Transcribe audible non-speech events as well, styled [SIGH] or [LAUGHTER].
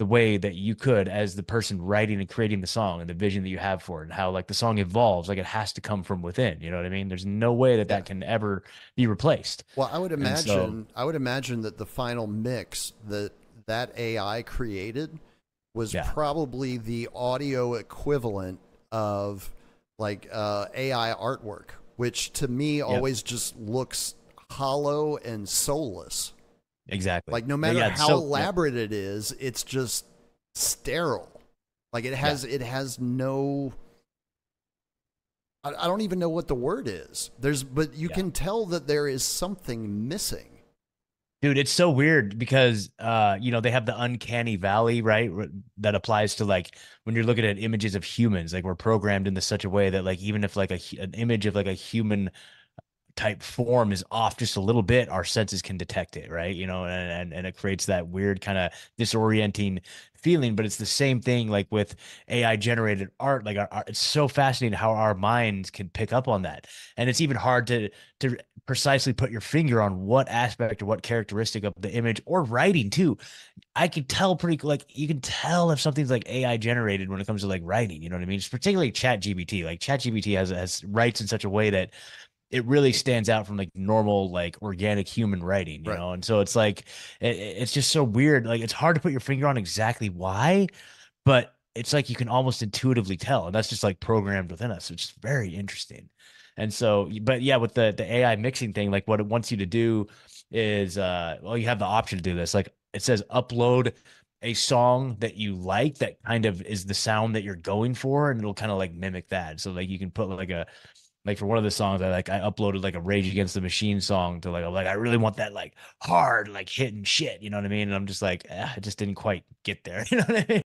the way that you could as the person writing and creating the song and the vision that you have for it and how like the song evolves like it has to come from within you know what i mean there's no way that Yeah. that can ever be replaced Well, I would imagine so- I would imagine that the final mix that that AI created was Yeah. probably the audio equivalent of like uh, AI artwork, which to me always just looks hollow and soulless. Exactly Like no matter yeah, how so- elaborate it is, it's just sterile. Like it has it has no I, I don't even know what the word is. There's but you Yeah. can tell that there is something missing. Dude, it's so weird because uh, you know, they have the uncanny valley, right? That applies to like when you're looking at images of humans, like we're programmed into such a way that like even if like a an image of like a human type form is off just a little bit, our senses can detect it, right? You know, and and, and it creates that weird kind of disorienting feeling. But it's the same thing like with AI generated art. Like our, our, it's so fascinating how our minds can pick up on that, and it's even hard to to precisely put your finger on what aspect or what characteristic of the image or writing too. I can tell pretty like you can tell if something's like AI generated when it comes to like writing. You know what I mean? It's particularly ChatGPT. Like ChatGPT has has writes in such a way that it really stands out from like normal like organic human writing. You Right. know, and so it's like it, it's just so weird. Like it's hard to put your finger on exactly why, but it's like you can almost intuitively tell, and that's just like programmed within us. which is very interesting. And so, but yeah, with the the AI mixing thing, like what it wants you to do is, uh, well, you have the option to do this. Like it says, upload a song that you like that kind of is the sound that you're going for, and it'll kind of like mimic that. So like you can put like a like for one of the songs I like I uploaded like a Rage Against the Machine song to like I'm like I really want that like hard like hitting shit, you know what I mean? And I'm just like, eh, I just didn't quite get there, [LAUGHS] you know what I mean?